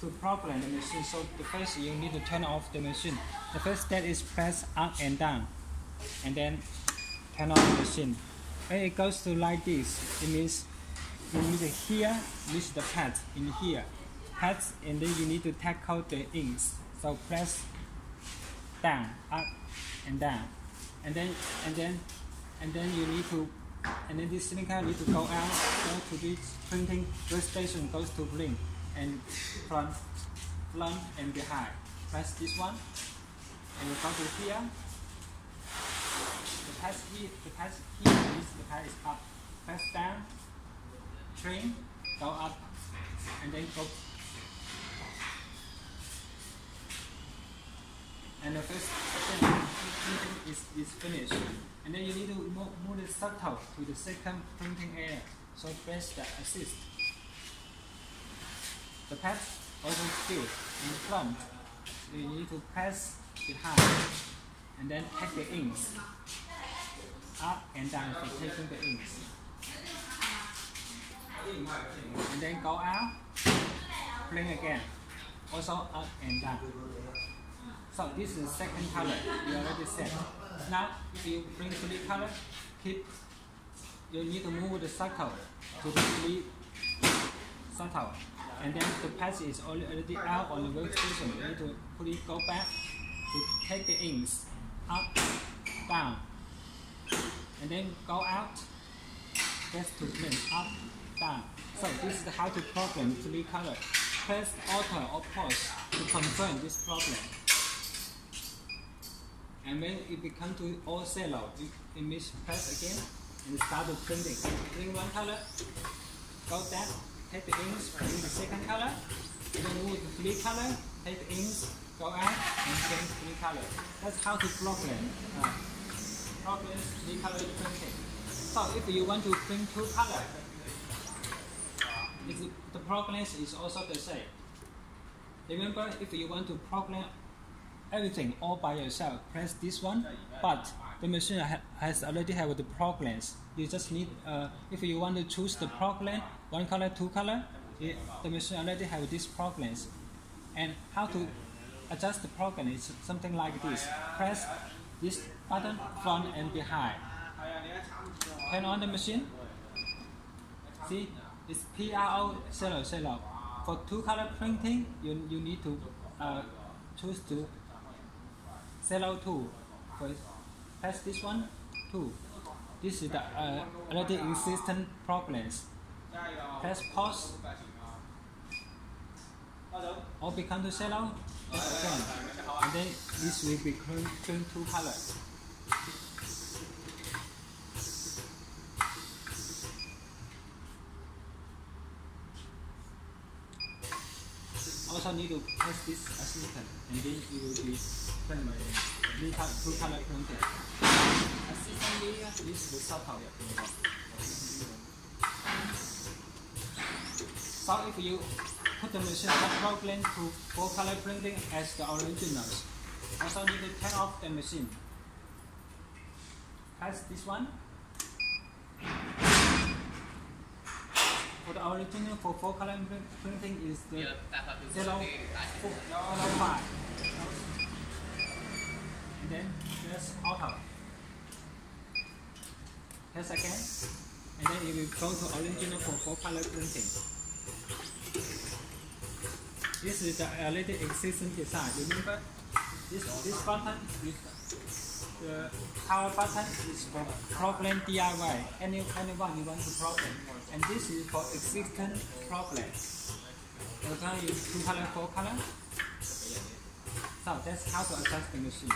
to program the machine. So the first you need to turn off the machine. The first step is press up and down, and then turn off the machine. When it goes to like this, it means you need to here reach the pad in here. Pads and then you need to tackle the inks. So press down, up and down. And then and then and then you need to and then this cylinder need to go out, go to this printing workstation goes to blink and front, front and behind. Press this one and you come to here. The pad here, the pad here is the pad is up. Press down, train, go up, and then go. And the first step is, is finished. And then you need to move, move the shuttle to the second printing area. So press the assist. The pad also still in front. You need to press behind and then take the inks up and down for taking the inks. And then go out, blink again, also up and down. So this is second color, you already set. Now if you bring three color, keep you need to move the circle to the three circle. And then the patch is already out on the workstation. You need to it go back to take the inks up, down, and then go out, just to print up, down. So this is how to program three color. Press Alt or pause to confirm this problem. And when it become to all cello, you, it means press again and start printing. Bring one color, go down, take the inks, bring the second color, then move the blue color, take the inks, go out and change blue color. That's how to program. Uh, program three color printing. So if you want to print two color, the program is also the same. Remember, if you want to program everything all by yourself, press this one, but the machine ha has already have the programs. You just need, uh, if you want to choose the program, one color, two color, it, the machine already have these programs. And how to adjust the program is something like this. Press this button front and behind. Turn on the machine. See, it's PRO 0, 0. For two color printing, you, you need to uh, choose to 0, 2. First, press this one, 2. This is the uh, already existing problems. Press pause. Or become to 0, again. And then this will become two color. Also need to press this assistant and then it will be turned two color printed. Assistant layer is the shuttle. So if you put the machine program to full color printing as the originals, also need to turn off the machine. Press this one. The original for full color printing is the zero, four, zero five. And then press auto. Press again. And then it will go to original for four color printing. This is the already existing design. Remember, this this button is the power button is for problem DIY. Any anyone you want to problem, and this is for existing problem. Going to use two color, four color. So that's how to adjust the machine.